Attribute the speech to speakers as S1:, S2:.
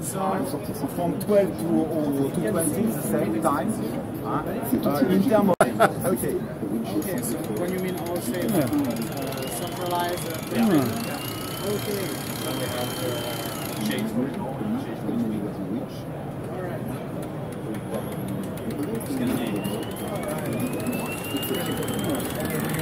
S1: So from 12 to, or, to 20, the same time. Uh, in terms of okay.
S2: Okay, so when you mean all shape, uh, centralized, uh, yeah. Okay. All right.
S3: Send me something for
S2: I will do that. Thank you.